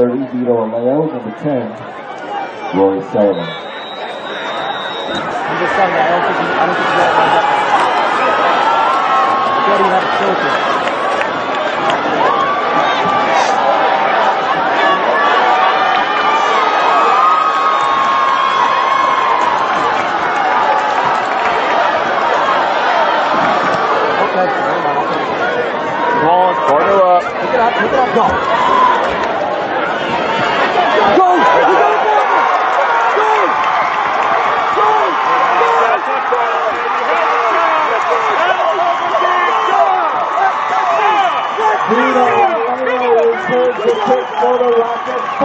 30, Vito Aleo. Number 10, Roy Sullivan. I'm just saying that. I don't think you, I don't think you got it up. I thought you had it filtered. Okay, never mind. Come on, partner up. Pick it up, pick it up, go. Go! You got it, Go! Go! Vito Aleo returns the kick for the Rockets.